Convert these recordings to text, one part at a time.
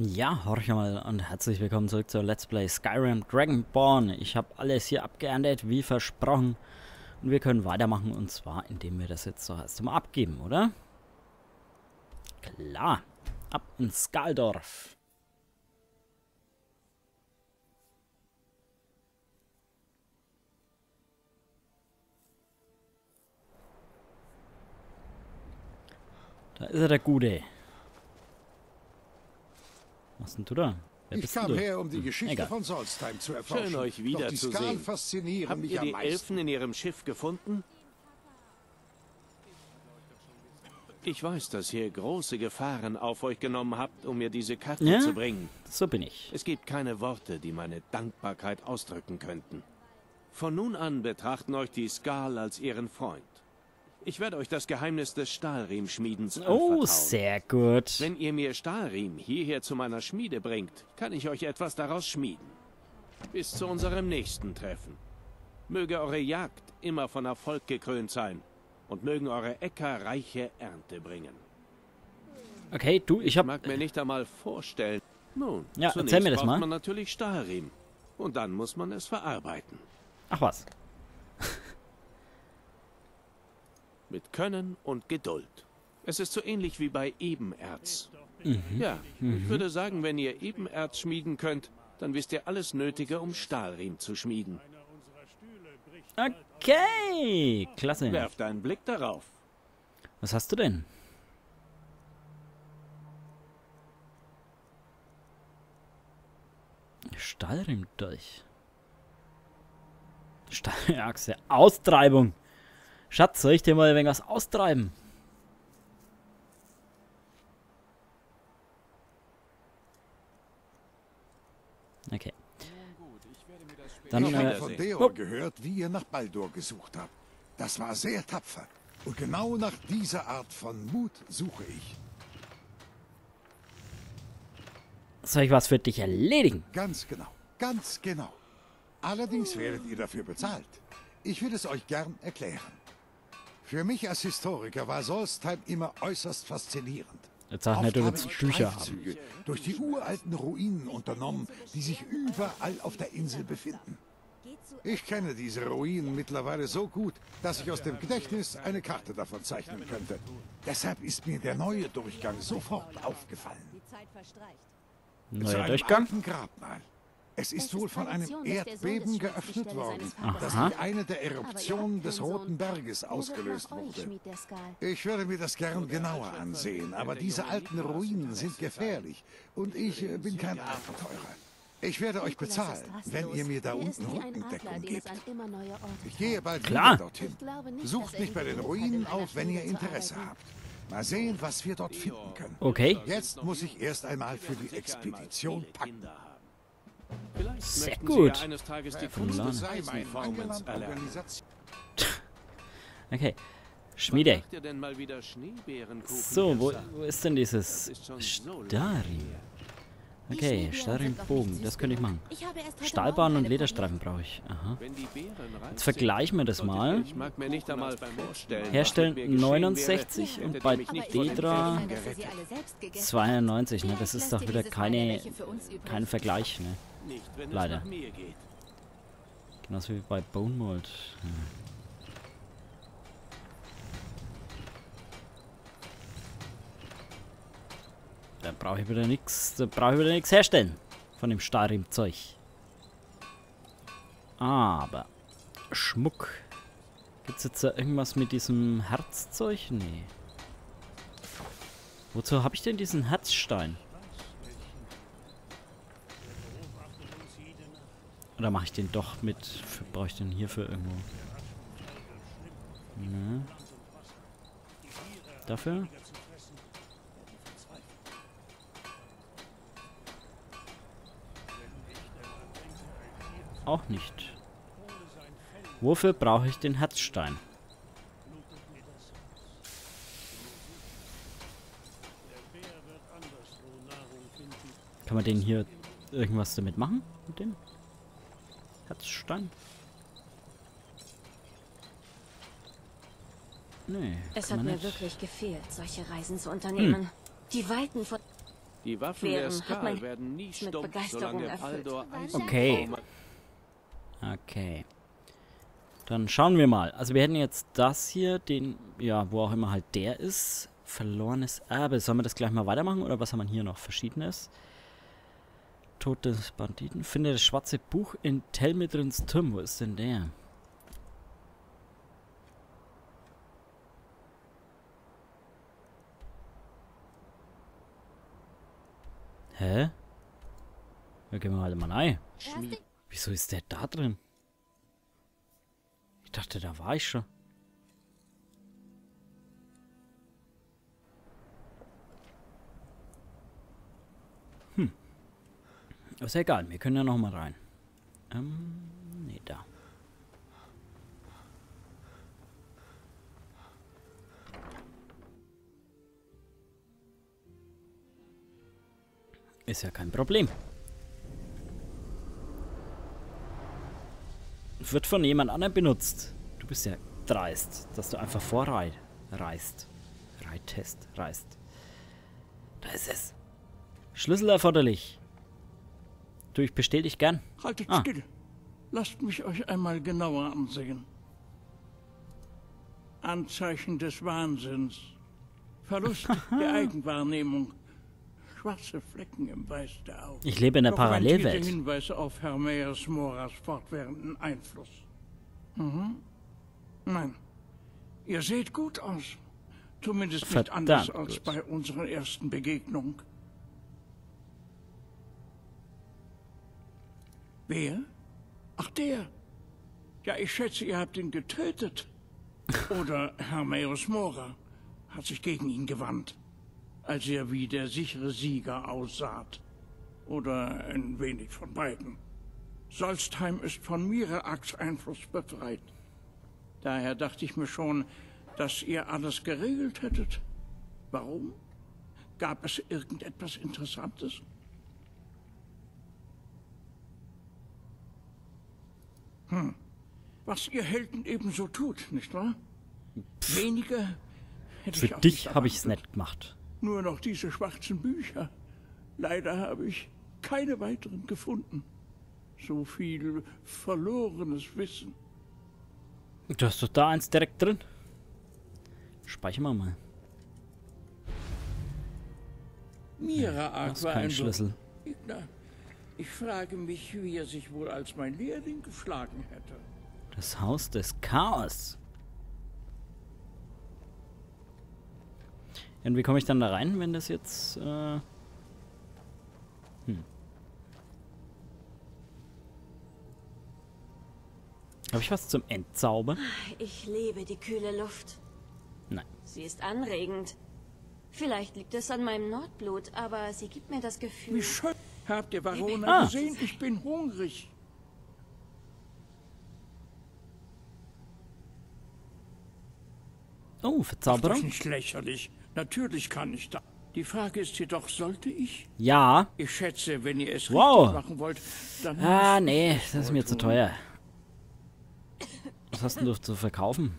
Ja, horch mal und herzlich willkommen zurück zur Let's Play Skyrim Dragonborn. Ich habe alles hier abgeerntet, wie versprochen. Und wir können weitermachen, und zwar, indem wir das jetzt doch erst mal abgeben, oder? Klar. Ab ins Skaldorf. Da ist er, der Gute. Was denn du da? Wer ich kam du? her, um die Hm, Geschichte egal. von Solstheim zu erforschen. Schön, euch wiederzusehen. faszinieren Habt mich ihr die. Elfen in ihrem Schiff gefunden? Ich weiß, dass ihr große Gefahren auf euch genommen habt, um mir diese Karte Ja? zu bringen. So bin ich. Es gibt keine Worte, die meine Dankbarkeit ausdrücken könnten. Von nun an betrachten euch die Skal als ihren Freund. Ich werde euch das Geheimnis des Stahlriemschmiedens Oh, sehr gut. Wenn ihr mir Stahlriemen hierher zu meiner Schmiede bringt, kann ich euch etwas daraus schmieden. Bis zu unserem nächsten Treffen. Möge eure Jagd immer von Erfolg gekrönt sein und mögen eure Äcker reiche Ernte bringen. Okay, du, ich Ich hab... mag mir nicht einmal vorstellen. Nun, Ja, zunächst erzähl mir das braucht mal. man natürlich Stahlriemen. Und dann muss man es verarbeiten. Ach was. Mit Können und Geduld. Es ist so ähnlich wie bei Ebenerz. Mhm. Ja, ich würde sagen, wenn ihr Ebenerz schmieden könnt, dann wisst ihr alles Nötige, um Stahlriemen zu schmieden. Okay, klasse. Werft einen Blick darauf. Was hast du denn? Stahlriemdolch. Stahlachse. Austreibung. Schatz, soll ich dir mal ein wenig was austreiben? Okay. Dann, ich habe äh, von. Deor gehört, wie ihr nach Baldur gesucht habt. Das war sehr tapfer. Und genau nach dieser Art von Mut suche ich. soll ich was für dich erledigen? Ganz genau. Ganz genau. Allerdings werdet ihr dafür bezahlt. Ich will es euch gern erklären. Für mich als Historiker war Solstheim immer äußerst faszinierend. Jetzt sag nicht, ich Bücher haben. Durch die uralten Ruinen unternommen, die sich überall auf der Insel befinden. Ich kenne diese Ruinen mittlerweile so gut, dass ich aus dem Gedächtnis eine Karte davon zeichnen könnte. Deshalb ist mir der neue Durchgang sofort aufgefallen. Neuer Durchgang? Grabmal. Es ist wohl von einem Erdbeben geöffnet worden, das wie eine der Eruptionen des Roten. Berges ausgelöst wurde. Ich werde mir das gern genauer ansehen, aber diese alten Ruinen sind gefährlich und ich äh, bin kein Abenteurer. Ich werde euch bezahlen, wenn ihr mir da unten Rückendeckung gebt. Ich gehe bald Klar. wieder dorthin. Sucht mich bei den Ruinen auf, wenn ihr Interesse habt. Mal sehen, was wir dort finden können. Okay. Jetzt muss ich erst einmal für die Expedition packen. Vielleicht Sehr gut. Ja. Okay. Schmiede. So, wo, wo ist denn dieses. Die Okay, nicht das könnte ich machen. Stahlbahn und Lederstreifen brauche ich. Aha. Jetzt vergleichen wir das mal. Herstellen was mit mir geschehen 69 wäre, und bei Dedra Felsen dass ihr sie gerettet. alle selbst gegessen 92, ne? Das ist lässt doch wieder keine, kein Vergleich, ne? Nicht, wenn Leider. es nach mir geht. Genauso wie bei Bone Mold. Hm. Da brauche ich wieder nichts, da brauche ich wieder nichts herstellen von dem Starim-Zeug. Aber Schmuck. Gibt's jetzt da irgendwas mit diesem Herzzeug? Nee. Wozu habe ich denn diesen Herzstein? Oder mache ich den doch mit. Brauche ich den hierfür irgendwo? Ne. Dafür? Auch nicht. Wofür brauche ich den Herzstein? Kann man den hier irgendwas damit machen? Mit dem Herzstein? Nee. Es hat mir nicht. wirklich gefehlt, solche Reisen zu unternehmen. Die Weiten von... Die Waffen der Skal mein werden nie mit stumpf, Begeisterung solange erfüllt. Okay. Okay. Dann schauen wir mal. Also wir hätten jetzt das hier, den, ja, wo auch immer halt der ist. Verlorenes Erbe. Sollen wir das gleich mal weitermachen oder was haben wir hier noch? Verschiedenes. Tod des Banditen. Finde das schwarze Buch in Telmedrins Turm. Wo ist denn der? Hä? Ja, gehen wir halt mal rein. Wieso ist der da drin? Ich dachte, da war ich schon. Ist ja egal, wir können ja noch mal rein. Ähm, nee, da. Ist ja kein Problem. Wird von jemand anderem benutzt. Du bist ja dreist, dass du einfach vorrei reist. Reitest, reist. Da ist es. Schlüssel erforderlich. Du, ich bestell dich gern. Haltet Ah. still. Lasst mich euch einmal genauer ansehen. Anzeichen des Wahnsinns. Verlust der Eigenwahrnehmung. Schwarze Flecken im Weiß der Augen. Ich lebe in der Parallelwelt. Hinweise auf Hermeas Moras fortwährenden Einfluss. Mhm. Nein. Ihr seht gut aus. Zumindest nicht Verdammt anders als gut. bei unserer ersten Begegnung. Wer? Ach, der. Ja, ich schätze, ihr habt ihn getötet. Oder Hermeus Mora hat sich gegen ihn gewandt, als er wie der sichere Sieger aussaht. Oder ein wenig von beiden. Solstheim ist von Miraaks Einfluss befreit. Daher dachte ich mir schon, dass ihr alles geregelt hättet. Warum? Gab es irgendetwas Interessantes? Hm. Was ihr Helden ebenso tut, nicht wahr? Weniger hätte Für ich auch dich habe ich es nicht gemacht. Nur noch diese schwarzen Bücher. Leider habe ich keine weiteren gefunden. So viel verlorenes Wissen. Du hast doch da eins direkt drin. Speichern wir mal. Das ist war kein ein Schlüssel. Gegner. Ich frage mich, wie er sich wohl als mein Lehrling geschlagen hätte. Das Haus des Chaos. Und wie komme ich dann da rein, wenn das jetzt... Äh hm. Habe ich was zum Entzaubern? Ich liebe die kühle Luft. Nein. Sie ist anregend. Vielleicht liegt es an meinem Nordblut, aber sie gibt mir das Gefühl. Wie schön. Habt ihr Varona Ah. gesehen? Ich bin hungrig. Oh, Macht euch Verzauberung? nicht lächerlich. Natürlich kann ich das. Die Frage ist jedoch, sollte ich? Ja. Ich schätze, wenn ihr es Wow. richtig machen wollt, dann Ah, nee, das ist mir zu teuer. Was hast denn du zu verkaufen?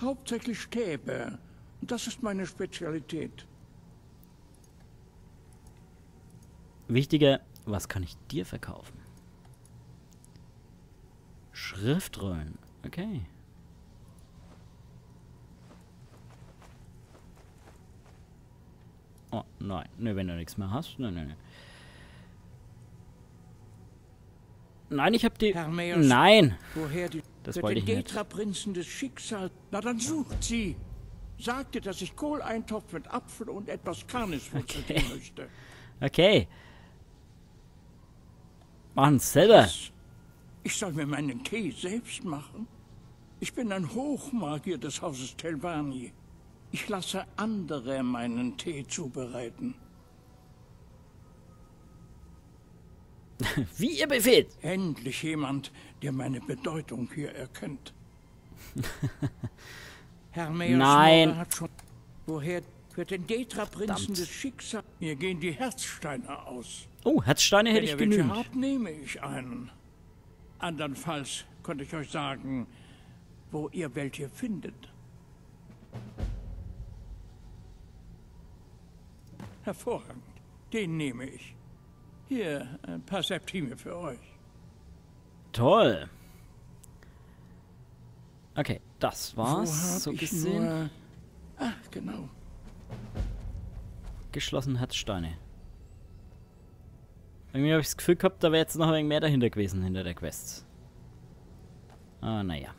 Hauptsächlich Stäbe. Und das ist meine Spezialität. Wichtiger, was kann ich dir verkaufen? Schriftrollen. Okay. Oh, nein. Ne, wenn du nichts mehr hast. Nein, nein, nein. Nein, ich hab die... Hermäus. Nein! Woher die Das wollte ich nicht. Detra-Prinzen des Schicksals? Na dann sucht sie. Sagte, dass ich Kohleintopf mit Apfel und etwas Karniswurzel Okay. möchte. Okay. Machen's selber. Ich soll mir meinen Tee selbst machen? Ich bin ein Hochmagier des Hauses Telvani. Ich lasse andere meinen Tee zubereiten. Wie ihr befehlt. Endlich jemand, der meine Bedeutung hier erkennt. Herr Nein. hat schon... Woher für den Detra-Prinzen des Schicksals... Mir gehen die Herzsteine aus. Oh, Herzsteine hätte ich genügend. habt, nehme ich einen. Andernfalls könnte ich euch sagen, wo ihr welche findet. Hervorragend. Den nehme ich. Hier, ein paar Septime für euch. Toll. Okay, das Wo war's. hab So ich gesehen. Nur... Ach, genau. Geschlossen Herzsteine. Irgendwie habe ich das Gefühl gehabt, da wäre jetzt noch ein wenig mehr dahinter gewesen, hinter der Quest. Ah, naja.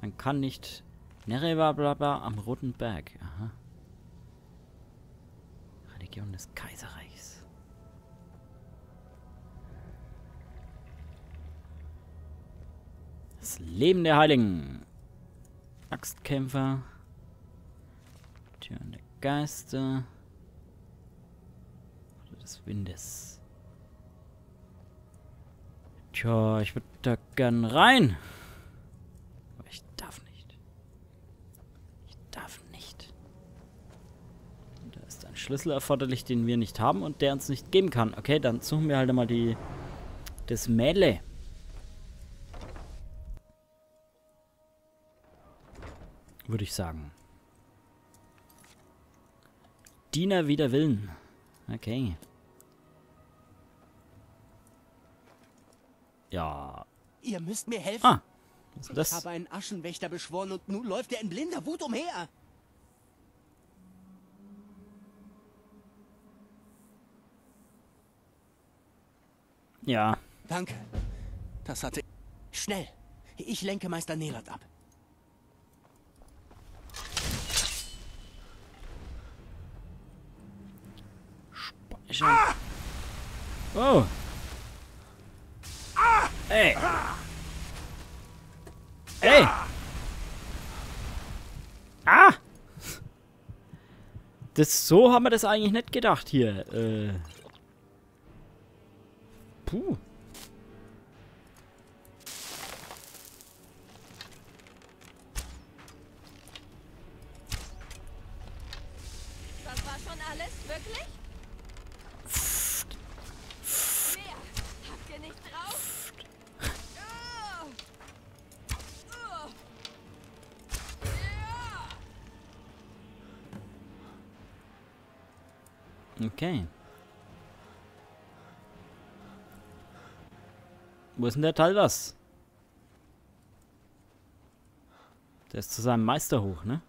Man kann nicht... Nereva blabla am Roten Berg. Aha. Religion des Kaiserreichs. Das Leben der Heiligen. Axtkämpfer. Türen der Geister. Des Windes. Tja, ich würde da gern rein. Aber ich darf nicht. Ich darf nicht. Und da ist ein Schlüssel erforderlich, den wir nicht haben und der uns nicht geben kann. Okay, dann suchen wir halt mal die das Mädle. Würde ich sagen. Diener wider Willen. Okay. Ja. Ihr müsst mir helfen. Ah. Was ist ich das? habe einen Aschenwächter beschworen und nun läuft er in blinder Wut umher. Ja. Danke. Das hatte... Schnell. Ich lenke Meister Nelot ab. Speichern. Oh. Ey. Ey. Ah. Das so haben wir das eigentlich nicht gedacht hier. Äh. Puh. Okay. Wo ist denn der Talwas? Der ist zu seinem Meister hoch, ne?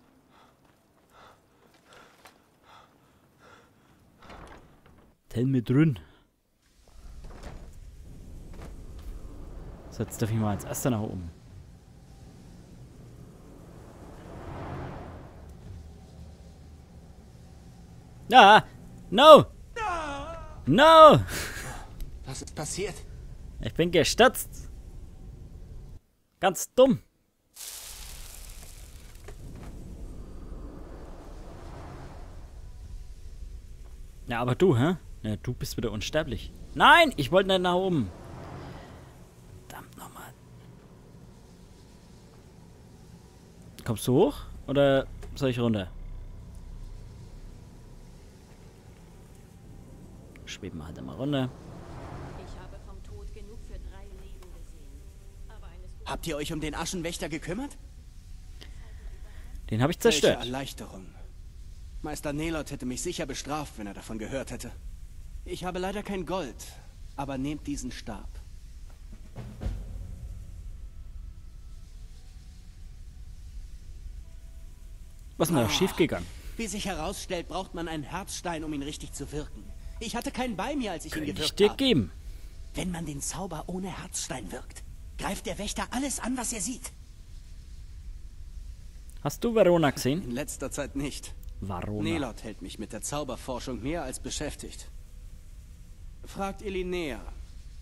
Tell mir drin. So, jetzt darf ich mal als erster nach oben. Ja! No! No! Was ist passiert? Ich bin gestürzt. Ganz dumm. Ja, aber du, hä? Ja, du bist wieder unsterblich. Nein, ich wollte nicht nach oben. Verdammt nochmal. Kommst du hoch? Oder soll ich runter? Schweben wir halt immer runter. Ich habe vom Tod genug für drei Leben gesehen. Aber eines Habt ihr euch um den Aschenwächter gekümmert? Den habe ich Welche zerstört. Erleichterung. Meister Nelot hätte mich sicher bestraft, wenn er davon gehört hätte. Ich habe leider kein Gold, aber nehmt diesen Stab. Was ist denn da Ah. schiefgegangen? Wie sich herausstellt, braucht man einen Herzstein, um ihn richtig zu wirken. Ich hatte keinen bei mir, als ich ihn Könnte ich gewirkt dir habe. geben. Wenn man den Zauber ohne Herzstein wirkt, greift der Wächter alles an, was er sieht. Hast du Verona gesehen? In letzter Zeit nicht. Varona. Nelot hält mich mit der Zauberforschung mehr als beschäftigt. Fragt Elinea.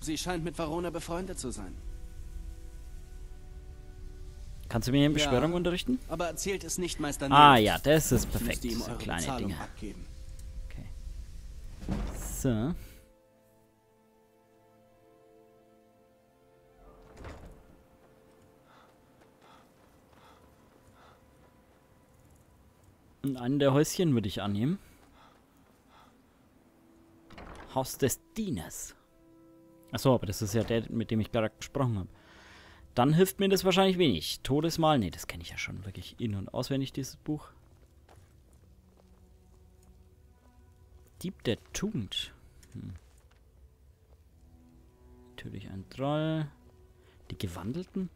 Sie scheint mit Varona befreundet zu sein. Kannst du mir in Ja. Beschwörung unterrichten? Aber erzählt es nicht Meister Nelot. Ah ja, das ist Ich perfekt. So kleine Dinge. abgeben. So. Und einen der Häuschen würde ich annehmen. Haus des Dieners. Achso, aber das ist ja der, mit dem ich gerade gesprochen habe. Dann hilft mir das wahrscheinlich wenig. Todesmal, nee, das kenne ich ja schon wirklich in- und auswendig, dieses Buch. Dieb der Tugend. Hm. Natürlich ein Troll. Die Gewandelten.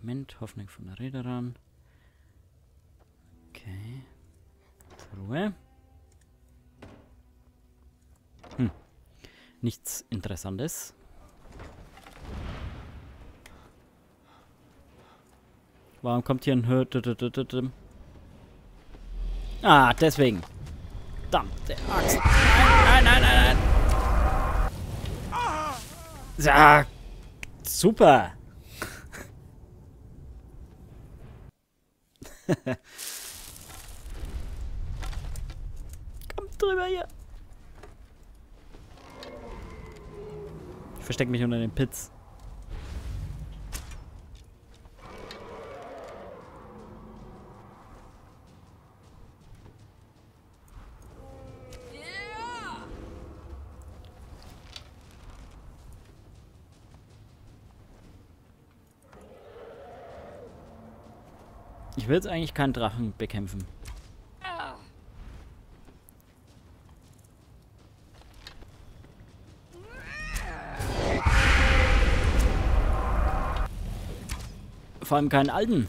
Moment, Hoffnung von der Reederan. Okay. Ruhe. Hm. Nichts Interessantes. Warum kommt hier ein Hö... Ah, deswegen. Verdammte Axt. Nein, nein, nein, nein. Ja, super. Komm drüber hier. Ich verstecke mich unter den Pits. Ich will jetzt eigentlich keinen Drachen bekämpfen. Vor allem keinen alten.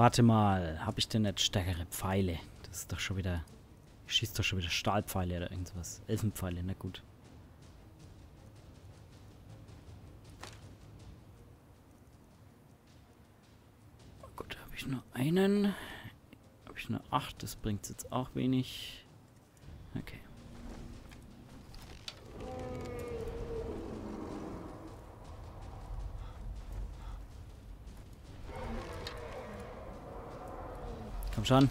Warte mal, habe ich denn nicht stärkere Pfeile? Das ist doch schon wieder... Schießt doch schon wieder Stahlpfeile oder irgendwas. Elfenpfeile, na gut. Gut, habe ich nur einen. Habe ich nur acht, das bringt jetzt auch wenig. Okay. Komm schon.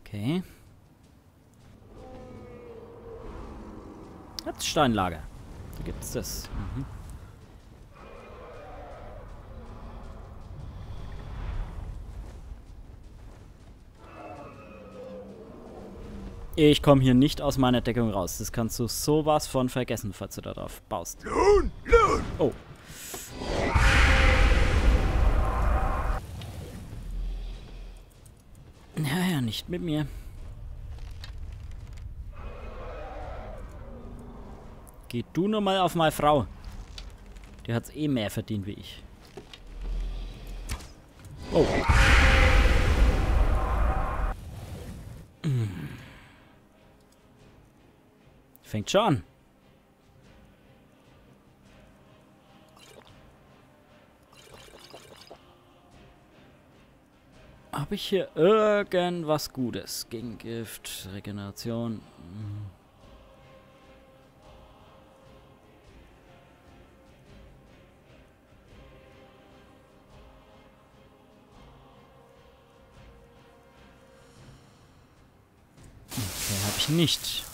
Okay. Steinlager. Da gibt's das. Mhm. Ich komme hier nicht aus meiner Deckung raus. Das kannst du sowas von vergessen, falls du darauf baust. Nun, nun. Oh. Naja, nicht mit mir. Geh du nur mal auf meine Frau. Die hat's eh mehr verdient wie ich. Oh. Fängt schon an. Habe ich hier irgendwas Gutes? Gegen Gift, Regeneration. Hm. Okay, habe ich nicht.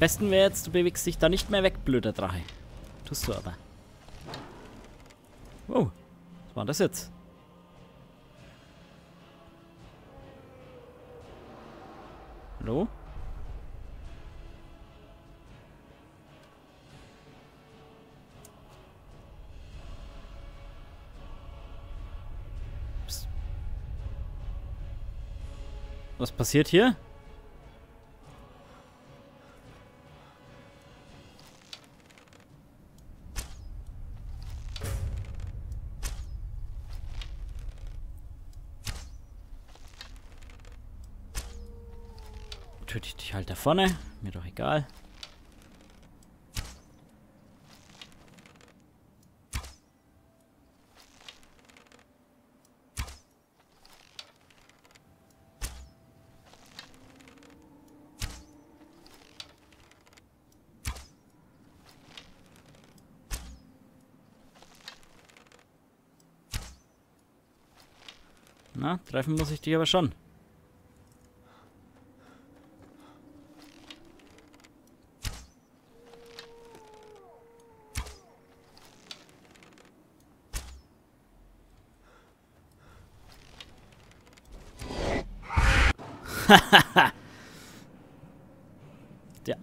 Besten wäre jetzt, du bewegst dich da nicht mehr weg, blöder Drache. Tust du aber. Wow, was war das jetzt? Hallo? Was passiert hier? vorne. Mir doch egal. Na, treffen muss ich dich aber schon. Ja.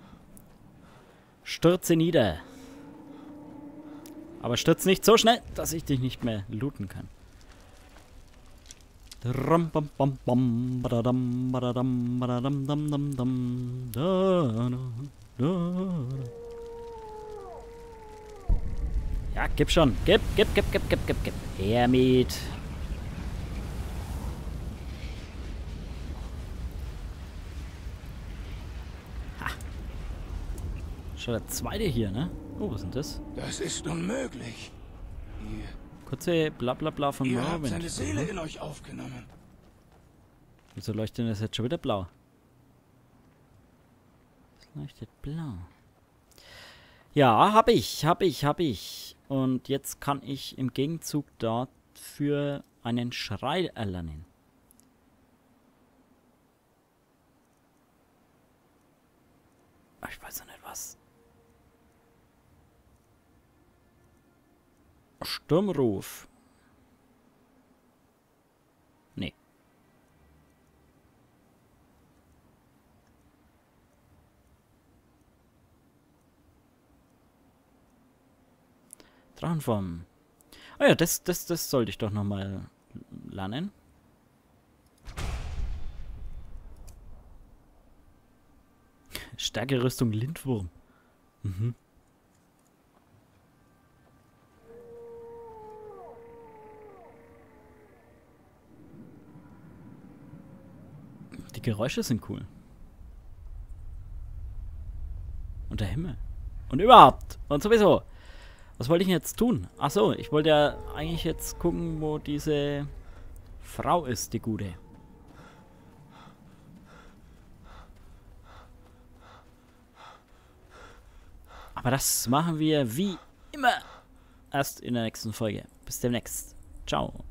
Stürze nieder. Aber stürz nicht so schnell, dass ich dich nicht mehr looten kann. Ja, gib schon. Gib, gib, gib, gib, gib, gib, gib. Her mit. Schon der zweite hier, ne? Oh, was ist denn das? Das ist unmöglich. Ihr, Kurze Blablabla von ihr habt Morrowind. seine Seele in euch aufgenommen. Wieso leuchtet denn das jetzt schon wieder blau? Es leuchtet blau. Ja, hab ich, hab ich, hab ich. Und jetzt kann ich im Gegenzug dafür einen Schrei erlernen. Ich weiß noch nicht was. Sturmruf. Nee. Drachenform. Ah ja, das, das, das sollte ich doch nochmal lernen. Stärkerüstung Lindwurm. Mhm. Die Geräusche sind cool. Und der Himmel. Und überhaupt. Und sowieso. Was wollte ich jetzt tun? Ach so, ich wollte ja eigentlich jetzt gucken, wo diese Frau ist, die gute. Aber das machen wir wie immer erst in der nächsten Folge. Bis demnächst. Ciao.